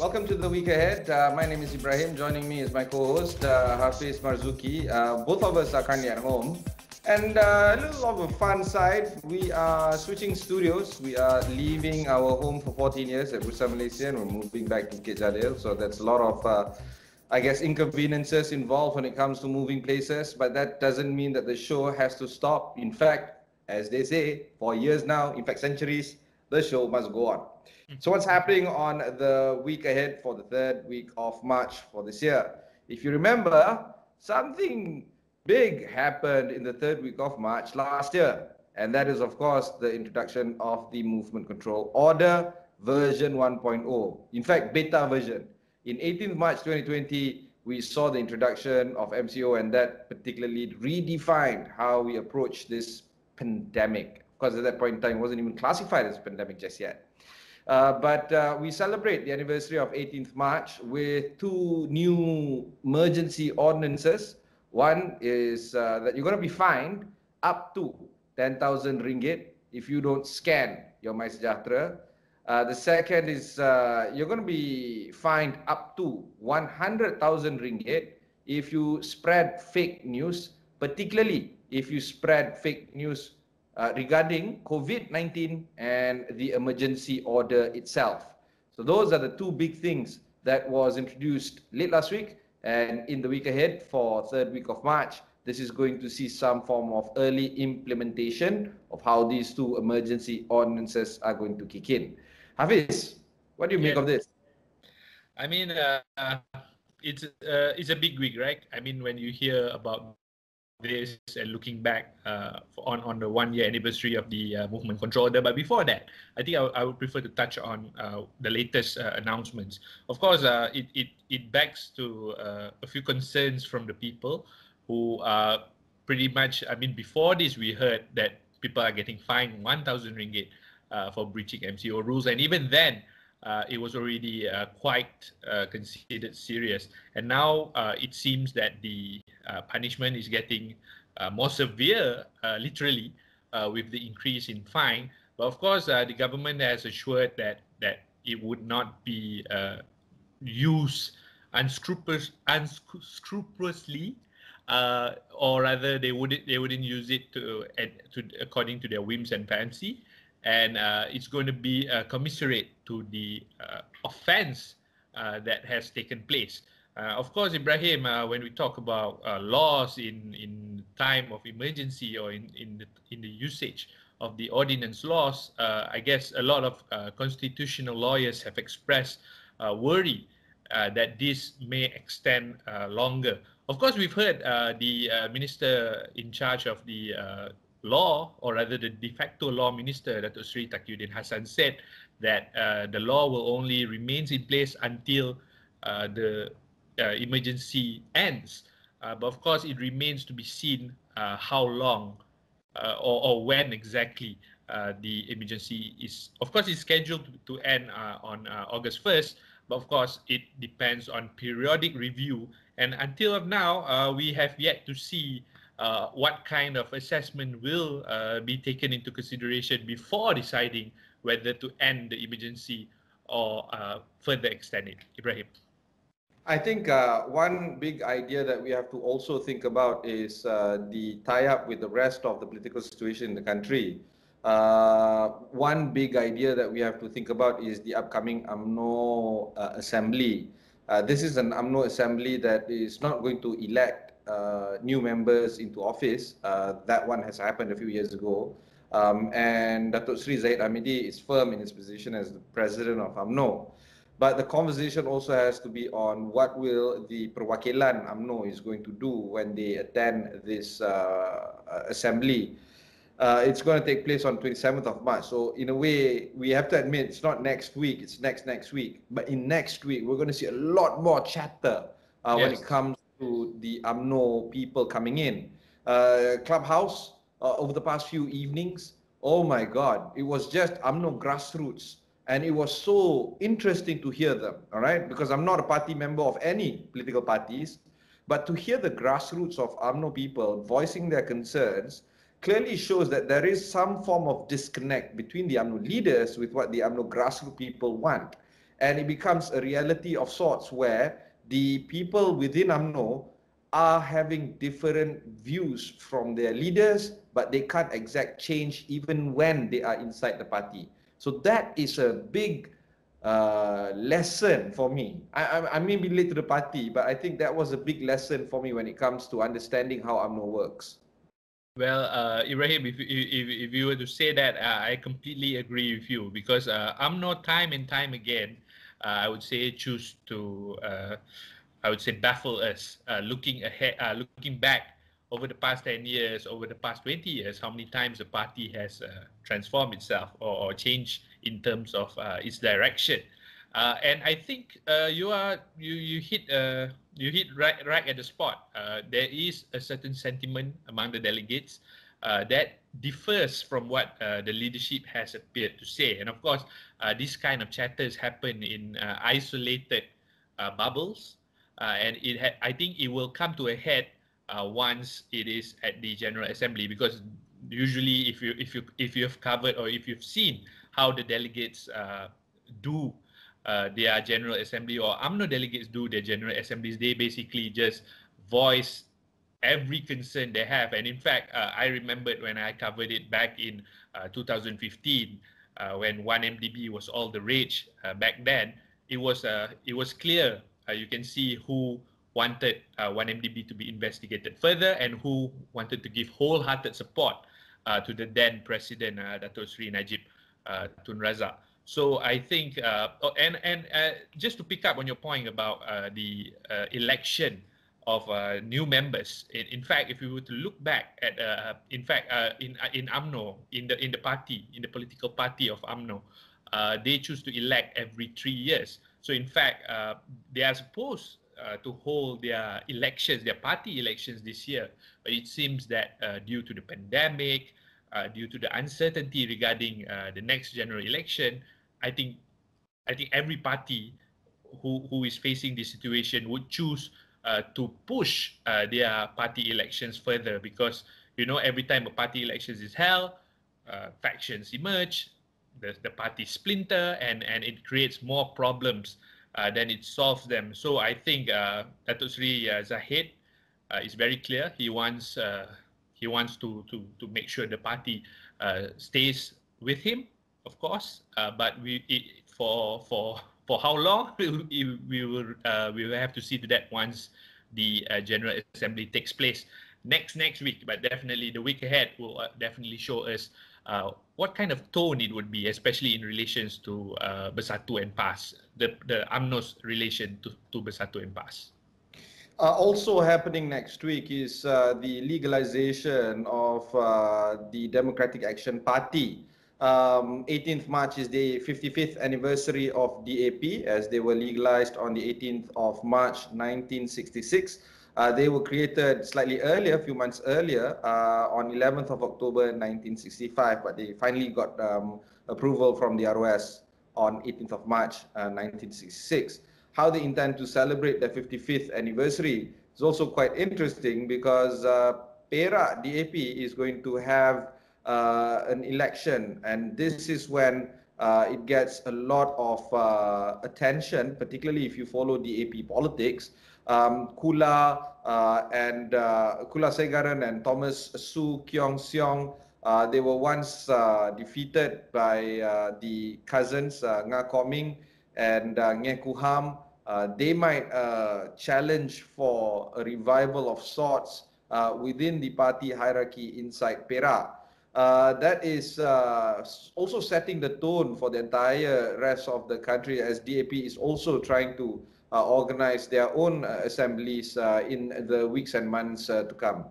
Welcome to the week ahead. Uh, my name is Ibrahim. Joining me is my co-host uh, Hafiz Marzuki. Uh, both of us are currently at home, and uh, a little of a fun side. We are switching studios. We are leaving our home for 14 years at Bursa Malaysia, and we're moving back to Bukit Jalil. So that's a lot of, uh, I guess, inconveniences involved when it comes to moving places. But that doesn't mean that the show has to stop. In fact, as they say, for years now, in fact, centuries, the show must go on. So what's happening on the week ahead for the third week of March for this year? If you remember, something big happened in the third week of March last year. And that is, of course, the introduction of the Movement Control Order version 1.0. In fact, beta version. In 18th March 2020, we saw the introduction of MCO and that particularly redefined how we approach this pandemic. Because at that point in time, it wasn't even classified as a pandemic just yet. Uh, but uh, we celebrate the anniversary of 18th March with two new emergency ordinances. One is uh, that you're going to be fined up to 10,000 ringgit if you don't scan your MySejahtera. Uh, the second is uh, you're going to be fined up to 100,000 ringgit if you spread fake news, particularly if you spread fake news uh, regarding COVID-19 and the emergency order itself. So those are the two big things that was introduced late last week and in the week ahead for third week of March. This is going to see some form of early implementation of how these two emergency ordinances are going to kick in. Hafiz, what do you yeah. make of this? I mean, uh, it's uh, it's a big week, right? I mean, when you hear about this and looking back uh, on on the one year anniversary of the uh, movement control order. But before that, I think I, I would prefer to touch on uh, the latest uh, announcements. Of course, uh, it it it backs to uh, a few concerns from the people who are pretty much. I mean, before this, we heard that people are getting fined 1,000 ringgit for breaching MCO rules, and even then uh, it was already uh, quite uh, considered serious. And now uh, it seems that the uh, punishment is getting uh, more severe, literally, with the increase in fine. But of course, the government has assured that that it would not be used unscrupulous, unscrupulously or rather they wouldn't they wouldn't use it to, to according to their whims and fancy and uh, it's going to be a commiserate to the uh, offense uh, that has taken place. Uh, of course, Ibrahim, uh, when we talk about uh, laws in, in time of emergency or in, in, the, in the usage of the ordinance laws, I guess a lot of constitutional lawyers have expressed worry that this may extend longer. Of course, we've heard the minister in charge of the law, or rather the de facto law minister, Datuk Sri Takiyuddin Hassan, said that uh, the law will only remains in place until uh, the uh, emergency ends. Uh, but of course, it remains to be seen uh, how long uh, or, or, when exactly the emergency is. Of course, it's scheduled to, to end on August 1st, but of course, it depends on periodic review. And until now, we have yet to see uh, what kind of assessment will uh, be taken into consideration before deciding whether to end the emergency or uh, further extend it. Ibrahim. I think uh, one big idea that we have to also think about is uh, the tie-up with the rest of the political situation in the country. One big idea that we have to think about is the upcoming UMNO assembly. this is an UMNO assembly that is not going to elect uh, new members into office. Uh, that one has happened a few years ago. Um, and Datuk Sri Zahid Hamidi is firm in his position as the president of UMNO. But the conversation also has to be on what will the Perwakilan UMNO is going to do when they attend this uh, assembly. Uh, it's going to take place on 27th of March. So in a way, we have to admit it's not next week, it's next next week. But in next week, we're going to see a lot more chatter uh, yes. when it comes the UMNO people coming in. Uh, Clubhouse, uh, over the past few evenings, oh my God, it was just UMNO grassroots. And it was so interesting to hear them, all right? Because I'm not a party member of any political parties, but to hear the grassroots of UMNO people voicing their concerns clearly shows that there is some form of disconnect between the UMNO leaders with what the UMNO grassroots people want. and it becomes a reality of sorts where the people within UMNO are having different views from their leaders, but they can't exact change even when they are inside the party. So that is a big uh, lesson for me. I, I, I may be late to the party, but I think that was a big lesson for me when it comes to understanding how UMNO works. Well, uh, Ibrahim, if, if, if you were to say that, uh, I completely agree with you because uh, UMNO time and time again, uh, I would say choose to, uh, I would say baffle us. Uh, looking ahead, uh, looking back over the past 10 years, over the past 20 years, how many times the party has uh, transformed itself or, or changed in terms of uh, its direction. Uh, and I think uh, you are you you hit you hit right right at the spot. There is a certain sentiment among the delegates that differs from what the leadership has appeared to say. And of course, this kind of chatters happen in isolated bubbles, and it ha- I think it will come to a head uh, once it is at the General Assembly because usually if you if you if you have covered or if you've seen how the delegates uh, do uh, their General Assembly or UMNO delegates do their General Assemblies, they basically just voice every concern they have. And in fact, uh, I remembered when I covered it back in uh, 2015, uh, when 1MDB was all the rage uh, back then, it was uh, it was clear. Uh, you can see who wanted uh, 1MDB to be investigated further and who wanted to give wholehearted support uh, to the then president, uh, Dato Sri Najib uh, Tun Razak. So I think, uh, oh, and and uh, just to pick up on your point about the election of new members. In, in fact, if we were to look back at, in fact, in in UMNO, in the in the party, in the political party of UMNO, they choose to elect every three years. So in fact, uh, they are supposed uh, to hold their elections, their party elections this year, but it seems that uh, due to the pandemic, uh, due to the uncertainty regarding uh, the next general election, I think, I think every party who who is facing this situation would choose uh, to push their party elections further because you know every time a party elections is held, factions emerge, the, the party splinter, and and it creates more problems uh, than it solves them. So I think uh, Datuk Sri uh, Zahid uh, is very clear. He wants uh, he wants to to to make sure the party uh, stays with him, of course. Uh, but we it, for for for how long we, we will we will have to see to that once the general assembly takes place next next week. But definitely the week ahead will definitely show us what kind of tone it would be, especially in relations to uh, Bersatu and PAS, the the relation to to Bersatu and PAS. Uh, also happening next week is uh, the legalization of uh, the Democratic Action Party. Um, 18th March is the 55th anniversary of DAP as they were legalized on the 18th of March 1966. Uh, they were created slightly earlier, a few months earlier, uh, on 11th of October 1965, but they finally got um, approval from the ROS on 18th of March uh, 1966 how they intend to celebrate their 55th anniversary is also quite interesting because uh, Perak DAP is going to have uh, an election, and this is when uh, it gets a lot of attention, particularly if you follow DAP politics. Um, Kula uh, and uh, Kula Segaran and Thomas Su Keong Siong. Uh, they were once uh, defeated by uh, the cousins uh, Nga Kor Ming and uh, Ngeh Koo Ham, uh, they might uh, challenge for a revival of sorts uh, within the party hierarchy inside Perak. Uh, that is uh, also setting the tone for the entire rest of the country as DAP is also trying to organize their own uh, assemblies uh, in the weeks and months uh, to come.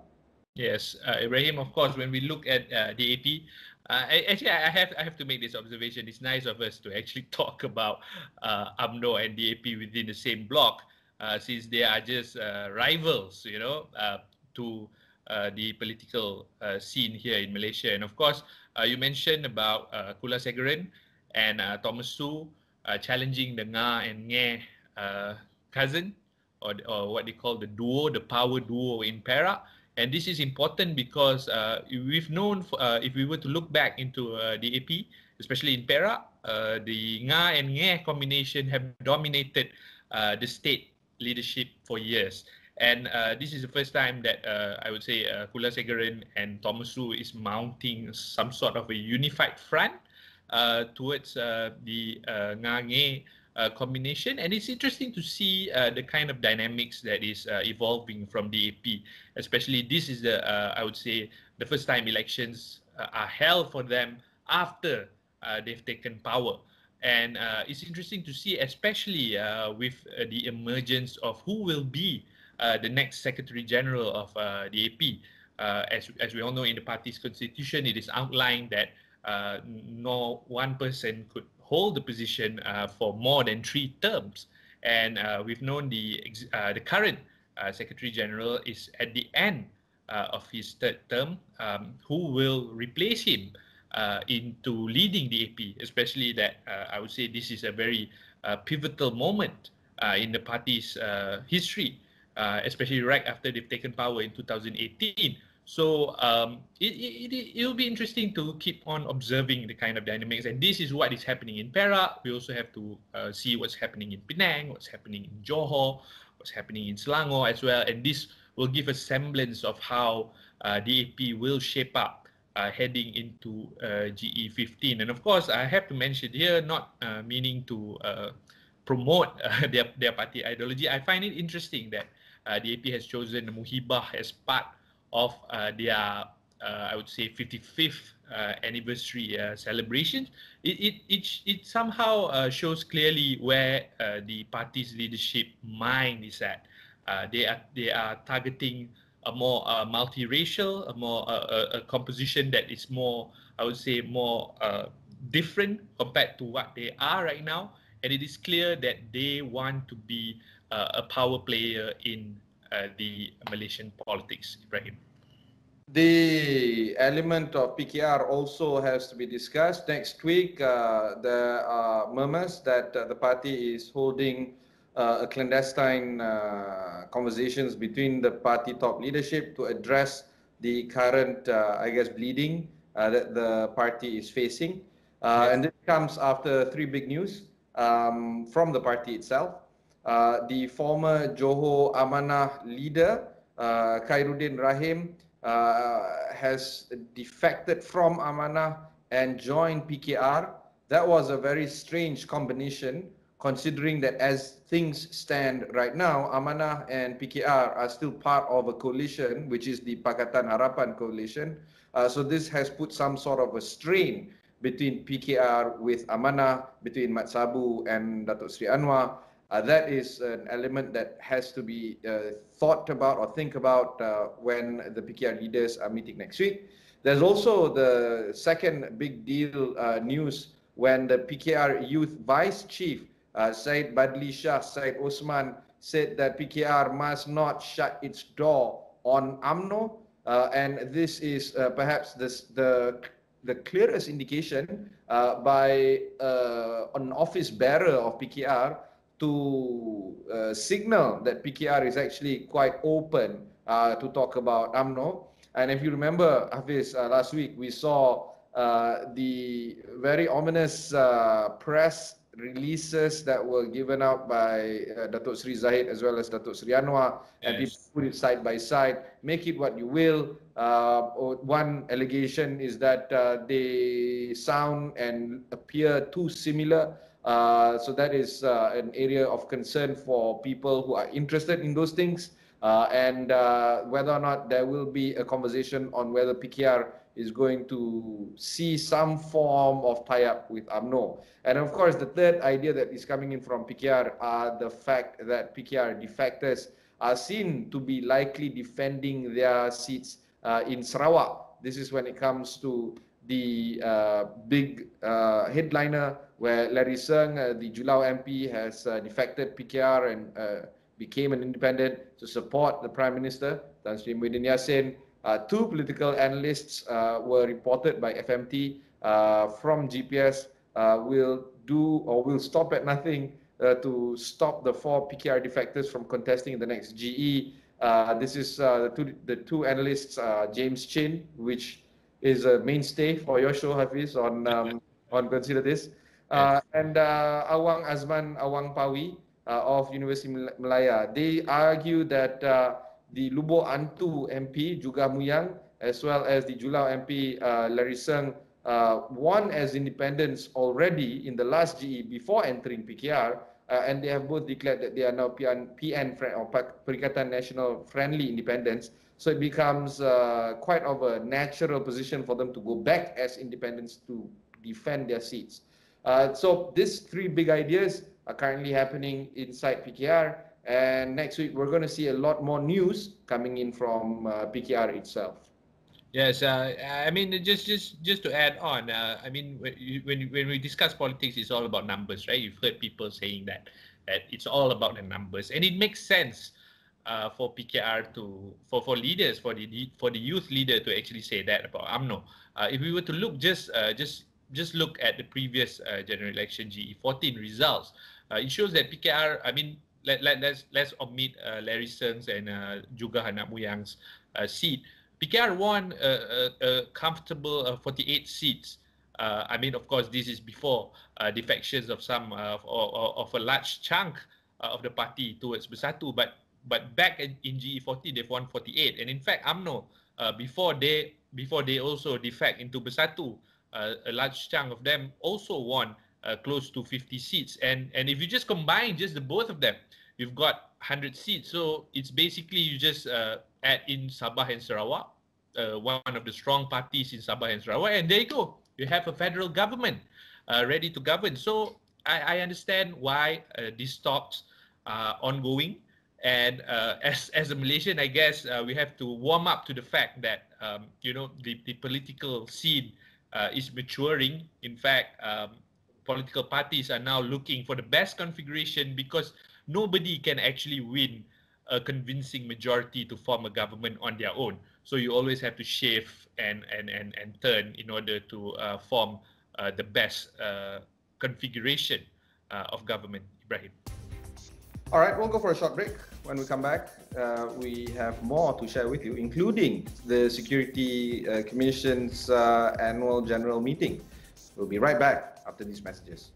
Yes, uh, Ibrahim. Of course, when we look at uh, DAP, uh, actually, I have I have to make this observation. It's nice of us to actually talk about uh, UMNO and DAP within the same block, uh, since they are just uh, rivals, you know, uh, to uh, the political uh, scene here in Malaysia. And of course, uh, you mentioned about uh, Kula Segaran and uh, Thomas Su uh, challenging the Nga and Ngeh uh, cousin, or, or what they call the duo, the power duo in Perak. And this is important because uh, we've known, for, uh, if we were to look back into uh, DAP, especially in Perak, uh, the Nga and Ngeh combination have dominated uh, the state leadership for years. And uh, this is the first time that I would say uh, Kulasegaran and Thomas Su is mounting some sort of a unified front towards the uh, Nga Ngeh uh, combination. And it's interesting to see uh, the kind of dynamics that is uh, evolving from DAP, especially this is the, uh, I would say, the first time elections uh, are held for them after uh, they've taken power. And it's interesting to see, especially with the emergence of who will be the next Secretary General of DAP. Uh, as, as we all know, in the party's constitution, it is outlined that no one person could hold the position uh, for more than three terms. And uh, we've known the, uh, the current Secretary General is at the end of his third term. Um, who will replace him into leading DAP, especially that I would say this is a very pivotal moment in the party's history, uh, especially right after they've taken power in 2018. So um, it, it, it, will be interesting to keep on observing the kind of dynamics. And this is what is happening in Perak. We also have to uh, see what's happening in Penang, what's happening in Johor, what's happening in Selangor as well. And this will give a semblance of how uh, DAP will shape up uh, heading into uh, GE15. And of course, I have to mention here, not uh, meaning to uh, promote uh, their, their party ideology. I find it interesting that uh, DAP has chosen Muhibah as part of uh, their, uh, I would say, 55th uh, anniversary uh, celebration. It, it, it, it somehow uh, shows clearly where uh, the party's leadership mind is at. They are they are targeting a more multiracial, a more a, composition that is more, I would say, more different compared to what they are right now. And it is clear that they want to be a power player in the Malaysian politics, Ibrahim. The element of PKR also has to be discussed. Next week, uh, there are murmurs that uh, the party is holding uh, clandestine uh, conversations between the party top leadership to address the current, uh, I guess, bleeding uh, that the party is facing. Uh, and this comes after three big news um, from the party itself. Uh, the former Johor Amanah leader, uh, Khairuddin Rahim, uh, has defected from Amanah and joined PKR. That was a very strange combination considering that as things stand right now, Amanah and PKR are still part of a coalition, which is the Pakatan Harapan coalition. Uh, so this has put some sort of a strain between PKR with Amanah, between Mat Sabu and Datuk Sri Anwar. Uh, that is an element that has to be uh, thought about or think about uh, when the PKR leaders are meeting next week. There's also the second big deal uh, news when the PKR youth vice chief uh, Syed Badli Shah, Syed Osman said that PKR must not shut its door on UMNO. Uh, and this is uh, perhaps the, the clearest indication by an office bearer of PKR to uh, signal that PKR is actually quite open uh, to talk about UMNO. And if you remember, Hafiz, uh, last week we saw uh, the very ominous uh, press releases that were given out by uh, Datuk Sri Zahid as well as Datuk Sri Anwar, and people Yes. put it side by side. Make it what you will. Uh, one allegation is that uh, they sound and appear too similar. Uh, so that is uh, an area of concern for people who are interested in those things. Uh, and uh, whether or not there will be a conversation on whether PKR is going to see some form of tie-up with UMNO. And of course, the third idea that is coming in from PKR are the fact that PKR defectors are seen to be likely defending their seats uh, in Sarawak. This is when it comes to the uh, big uh, headliner where Larry Sng, uh, the Julau MP, has uh, defected PKR and uh, became an independent to support the Prime Minister, Tan Sri Muhyiddin Yassin. Uh, two political analysts were reported by FMT from GPS will do or will stop at nothing to stop the four PKR defectors from contesting in the next GE. This is the two the two analysts, James Chin, which is a mainstay for your show, Hafiz, on um, on Consider This. Uh, and uh, Awang Azman Awang Pawi uh, of University Malaya, they argue that uh, the Lubo Antu MP Juga Muyang as well as the Julau MP uh, Larry Seng uh, won as independents already in the last GE before entering PKR uh, and they have both declared that they are now PN, PN or Perikatan National Friendly Independents. So it becomes uh, quite of a natural position for them to go back as independents to defend their seats. Uh, so these three big ideas are currently happening inside PKR. And next week, we're going to see a lot more news coming in from uh, PKR itself. Yes, uh, I mean just just just to add on. Uh, I mean when when when we discuss politics, it's all about numbers, right? You've heard people saying that that it's all about the numbers, and it makes sense uh, for PKR to for for leaders for the for the youth leader to actually say that about AMNO. Uh, if we were to look just uh, just just look at the previous uh, general election GE14 results, it shows that PKR. I mean, let let let's let's omit Larry Seng's and Juga Anak Muyang's seat. PKR won a, a, comfortable uh, 48 seats. Uh, I mean, of course, this is before uh, defections of some uh, of, of, a large chunk uh, of the party towards Bersatu. But but back in, in GE14, they've won 48. And in fact, UMNO, uh, before they before they also defect into Bersatu, a large chunk of them also won close to 50 seats. And and if you just combine just the both of them, you've got 100 seats. So it's basically you just add in Sabah and Sarawak, uh, one of the strong parties in Sabah and Sarawak, and there you go. You have a federal government uh, ready to govern. So I, I understand why uh, these talks are ongoing. And uh, as as a Malaysian, I guess uh, we have to warm up to the fact that um, you know the, the political scene uh, is maturing. In fact, um, political parties are now looking for the best configuration because nobody can actually win a convincing majority to form a government on their own. So you always have to shave and and and, and turn in order to uh, form uh, the best uh, configuration of government. Ibrahim. All right, we'll go for a short break. When we come back, uh, we have more to share with you, including the Security uh, Commission's annual general meeting. We'll be right back after these messages.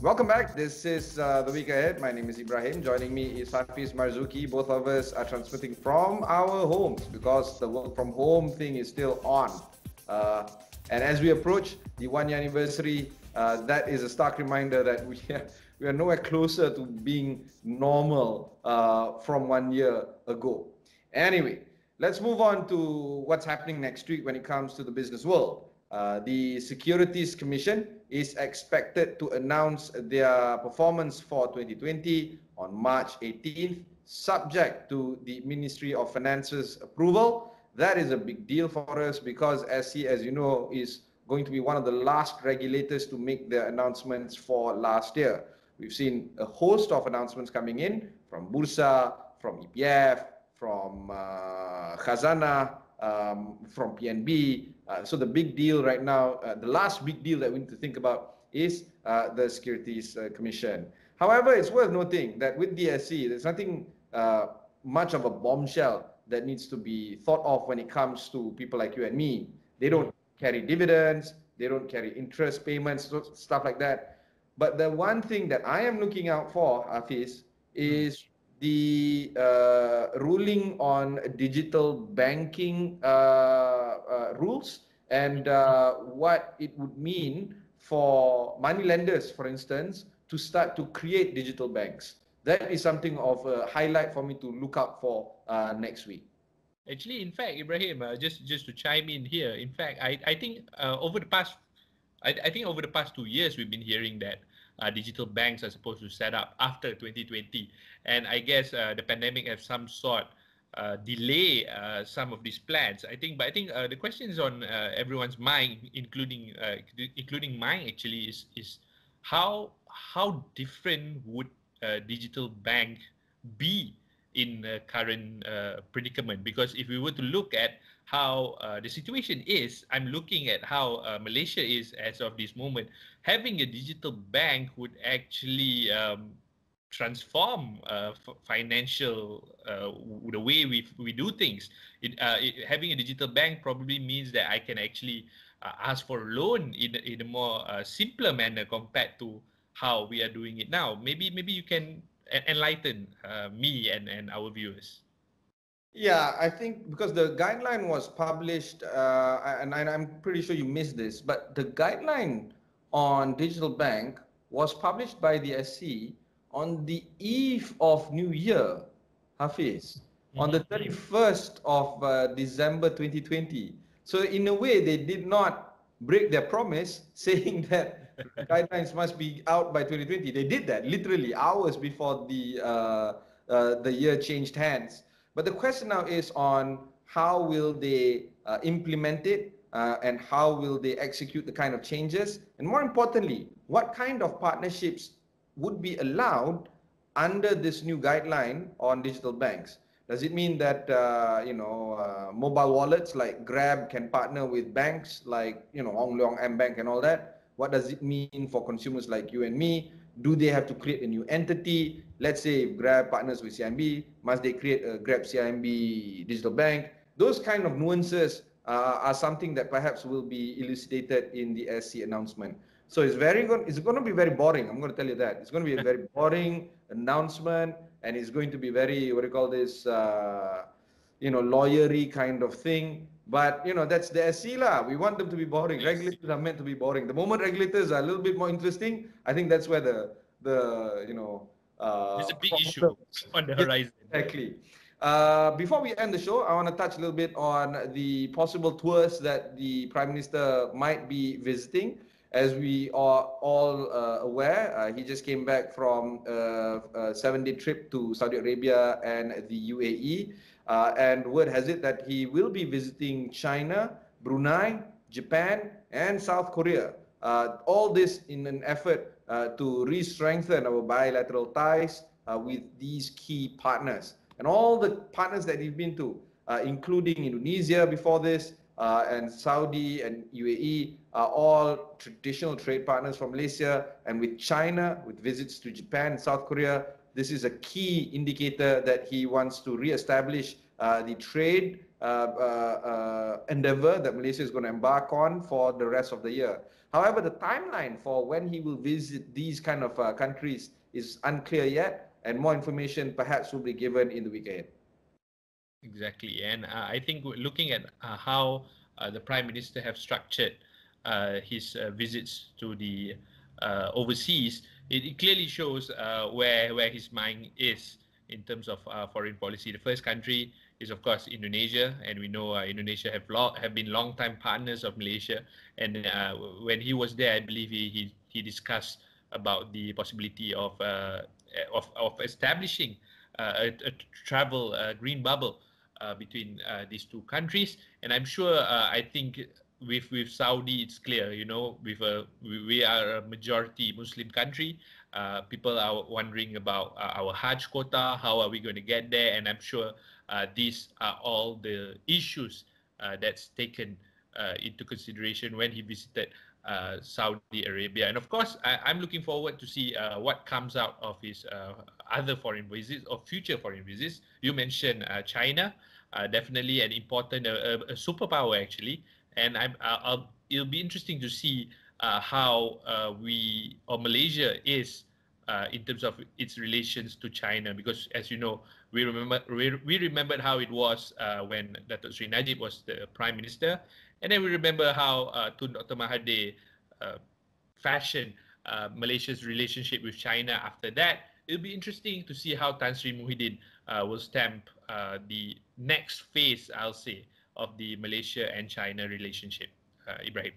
Welcome back. This is uh, the week ahead. My name is Ibrahim. Joining me is Hafiz Marzuki. Both of us are transmitting from our homes because the work from home thing is still on. Uh, and as we approach the one year anniversary, uh, that is a stark reminder that we are, we are nowhere closer to being normal uh, from one year ago. Anyway, let's move on to what's happening next week when it comes to the business world. Uh, the Securities Commission is expected to announce their performance for 2020 on March 18th, subject to the Ministry of Finance's approval. That is a big deal for us because SC, as you know, is going to be one of the last regulators to make their announcements for last year. We've seen a host of announcements coming in from Bursa, from EPF, from uh, Khazanah, um, from PNB. Uh, so the big deal right now, uh, the last big deal that we need to think about is uh, the Securities uh, Commission. However, it's worth noting that with DSC, there's nothing uh, much of a bombshell that needs to be thought of when it comes to people like you and me. They don't carry dividends, they don't carry interest payments, stuff like that. But the one thing that I am looking out for, Hafiz, is the uh, ruling on digital banking uh, uh, rules and uh, what it would mean for money lenders, for instance, to start to create digital banks. That is something of a highlight for me to look out for uh, next week. Actually, in fact, Ibrahim, uh, just just to chime in here, in fact, I I think over the past, I, I think over the past two years, we've been hearing that uh, digital banks are supposed to set up after 2020. And I guess uh, the pandemic has some sort uh, delay uh, some of these plans. I think, but I think uh, the question is on uh, everyone's mind, including including mine. Actually, is is how how different would digital bank be in the current predicament? Because if we were to look at how uh, the situation is, I'm looking at how uh, Malaysia is as of this moment. Having a digital bank would actually um, transform uh, financial uh, the way we we do things. It, uh, it, having a digital bank probably means that I can actually uh, ask for a loan in in a more uh, simpler manner compared to how we are doing it now. Maybe maybe you can enlighten uh, me and and our viewers. Yeah, I think because the guideline was published, and I'm pretty sure you missed this, but the guideline on digital bank was published by the SC on the eve of New Year, Hafiz, mm-hmm. on the 31st of uh, December 2020. So in a way, they did not break their promise saying that guidelines must be out by 2020. They did that literally hours before the uh, uh, the year changed hands. But the question now is on how will they uh, implement it uh, and how will they execute the kind of changes? And more importantly, what kind of partnerships would be allowed under this new guideline on digital banks? Does it mean that uh, you know uh, mobile wallets like Grab can partner with banks like you know Hong Leong M Bank and all that? What does it mean for consumers like you and me? Do they have to create a new entity? Let's say if Grab partners with CIMB, must they create a Grab CIMB digital bank? Those kind of nuances uh, are something that perhaps will be elucidated in the SC announcement. So it's very good. It's going to be very boring. I'm going to tell you that it's going to be a very boring announcement, and it's going to be very what do you call this? Uh, you know, lawyery kind of thing. But you know, that's the SC lah. We want them to be boring. Yes. Regulators are meant to be boring. The moment regulators are a little bit more interesting, I think that's where the the you know. Uh, There's a big issue on the horizon. Exactly. Uh, before we end the show, I want to touch a little bit on the possible tours that the Prime Minister might be visiting. As we are all uh, aware, uh, he just came back from uh, a seven-day trip to Saudi Arabia and the UAE. Uh, and word has it that he will be visiting China, Brunei, Japan, and South Korea. all this in an effort to re-strengthen our bilateral ties with these key partners and all the partners that we've been to, uh, including Indonesia before this, uh, and Saudi and UAE are all traditional trade partners from Malaysia. And with China, with visits to Japan and South Korea, this is a key indicator that he wants to re-establish uh, the trade uh, uh, uh, endeavor that Malaysia is going to embark on for the rest of the year. However, the timeline for when he will visit these kind of countries is unclear yet and more information perhaps will be given in the week ahead. Exactly, and I think looking at how the Prime Minister have structured uh, his uh, visits to the uh, overseas, it, it, clearly shows uh, where where his mind is in terms of uh, foreign policy. The first country is of course Indonesia, and we know uh, Indonesia have long, have been long-time partners of Malaysia. And when he was there, I believe he he, he discussed about the possibility of of, of establishing uh, a, a, travel uh, green bubble uh, between these two countries. And I'm sure, I think with with Saudi, it's clear. You know, with a we are a majority Muslim country. Uh, people are wondering about uh, our Hajj quota. How are we going to get there? And I'm sure uh, these are all the issues that's taken into consideration when he visited uh, Saudi Arabia. And of course, I, am looking forward to see uh, what comes out of his uh, other foreign visits or future foreign visits. You mentioned uh, China, uh, definitely an important superpower actually. And I'm, I'll, it'll be interesting to see how we or Malaysia is uh, in terms of its relations to China, because as you know, we remember we, we remembered how it was uh, when Dato Sri Najib was the prime minister, and then we remember how uh, Tun Dr. Mahathir uh, fashioned uh, Malaysia's relationship with China after that. It'll be interesting to see how Tan Sri Muhyiddin uh, will stamp uh, the next phase, I'll say, of the Malaysia and China relationship. Uh, Ibrahim.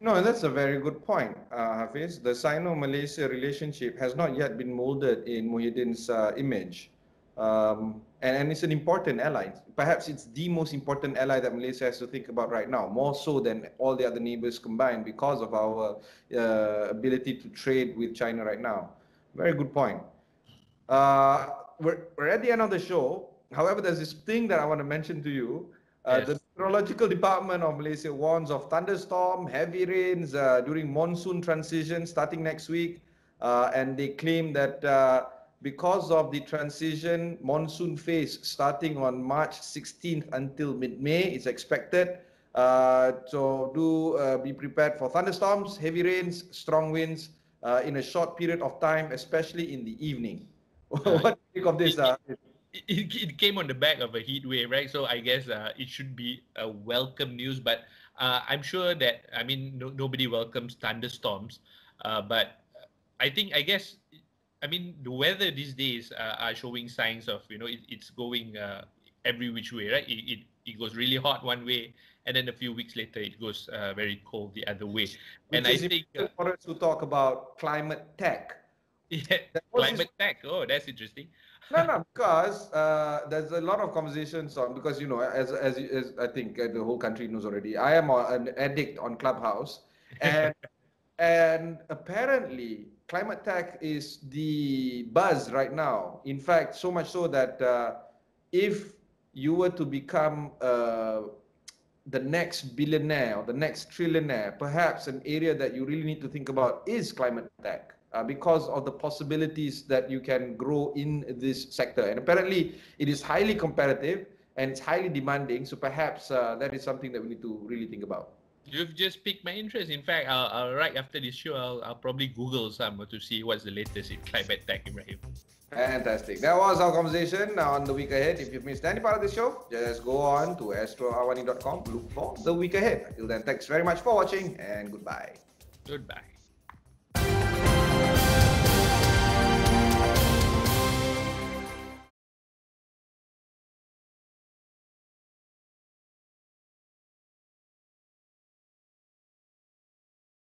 No, that's a very good point, uh, Hafiz. The Sino-Malaysia relationship has not yet been molded in Muhyiddin's uh, image. Um, and, and it's an important ally. Perhaps it's the most important ally that Malaysia has to think about right now, more so than all the other neighbors combined because of our uh, ability to trade with China right now. Very good point. Uh, we're, we're at the end of the show. However, there's this thing that I want to mention to you. Uh, yes. The Meteorological Department of Malaysia warns of thunderstorm, heavy rains uh, during monsoon transition starting next week. Uh, and they claim that uh, because of the transition monsoon phase starting on March 16th until mid-May, it's expected. Uh, so do uh, be prepared for thunderstorms, heavy rains, strong winds uh, in a short period of time, especially in the evening. what do you think of this? Uh? It, it, came on the back of a heat wave, right? So I guess uh, it should be a welcome news, but uh, I'm sure that I mean no, nobody welcomes thunderstorms, uh, but I think I guess I mean the weather these days uh, are showing signs of you know it, it's going uh, every which way, right? It, it, it goes really hot one way, and then a few weeks later it goes uh, very cold the other way. Which and I think uh, us to talk about climate tech. Yeah, climate tech. Oh, that's interesting. No, no, because uh, there's a lot of conversations on because you know, as as, as I think uh, the whole country knows already, I am an addict on Clubhouse, and and apparently climate tech is the buzz right now. In fact, so much so that uh, if you were to become uh, the next billionaire or the next trillionaire, perhaps an area that you really need to think about is climate tech. Uh, because of the possibilities that you can grow in this sector. And apparently, it is highly competitive and it's highly demanding. So perhaps uh, that is something that we need to really think about. You've just piqued my interest. In fact, I'll, I'll right after this show, I'll, I'll probably Google some to see what's the latest in climate tech, Ibrahim. Fantastic. That was our conversation on the week ahead. If you've missed any part of the show, just go on to astroawani.com, look for the week ahead. Until then, thanks very much for watching and goodbye. Goodbye.